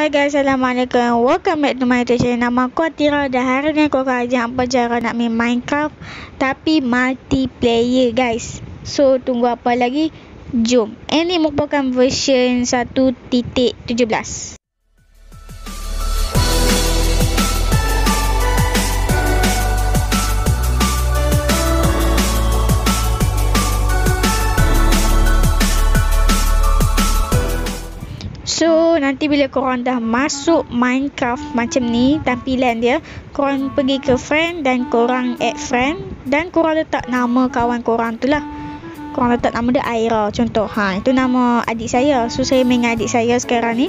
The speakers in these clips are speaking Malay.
Hai guys, Assalamualaikum. Welcome back to my channel. Nama aku Atira dan hari ni aku akan ajak apa cara nak main Minecraft tapi multiplayer guys. So, tunggu apa lagi? Jom. Ini merupakan version 1.17. Nanti bila korang dah masuk Minecraft macam ni tampilan dia Korang pergi ke friend dan korang add friend Dan korang letak nama kawan korang tu lah. Korang letak nama dia Aira contoh. Ha, Itu nama adik saya. So saya main dengan adik saya sekarang ni.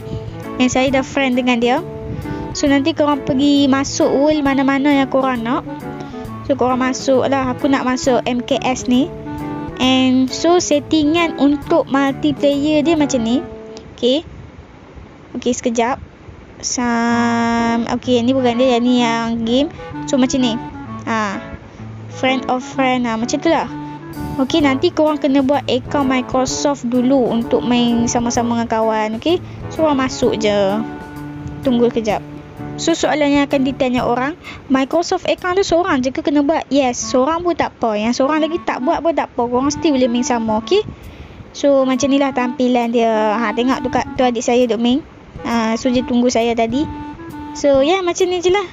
Yang saya dah friend dengan dia. So nanti korang pergi masuk world mana-mana yang korang nak. So korang masuk lah. Aku nak masuk MKS ni. And so settingan untuk multiplayer dia macam ni. Okay Okey, sekejap. Sam okey, ni bukan dia ni yang game. So macam ni. Ha. Friend of friend ha, macam tu lah. Okey, nanti korang kena buat account Microsoft dulu untuk main sama-sama dengan kawan, okey? So korang masuk je. Tunggu kejap. So soalan yang akan ditanya orang, Microsoft account tu seorang je ke kena buat? Yes, seorang pun tak apa. Yang seorang lagi tak buat pun tak apa. Korang still boleh main sama, okey? So macam ni lah tampilan dia. Ha, tengok tu tu adik saya duk main. Uh, dia tunggu saya tadi. So ya yeah, macam ni je lah.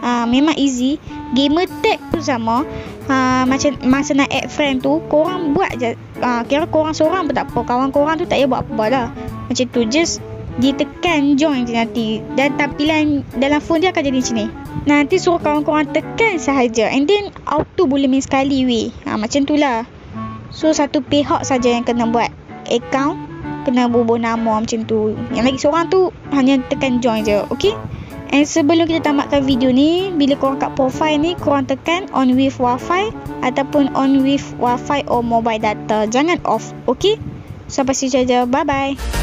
Uh, Memang easy. Gamer tag pun sama. Uh, Macam masa nak add friend tu Korang buat je. Uh, Kira korang seorang pun tak apa. Kawan korang tu tak payah buat apa-apa lah. Macam tu just Ditekan join je nanti. Dan tampilan dalam phone dia akan jadi macam ni. Nanti suruh kawan-kawan tekan sahaja. And then auto boleh main sekali weh. Uh, Macam tu lah. So satu pihak saja yang kena buat Account kena bubuh nama macam tu. Yang lagi seorang tu hanya tekan join je. Okay? And sebelum kita tamatkan video ni, bila korang kat profile ni, korang tekan on with wifi ataupun on with wifi or mobile data. Jangan off. Okay? Sampai situ saja. Bye-bye.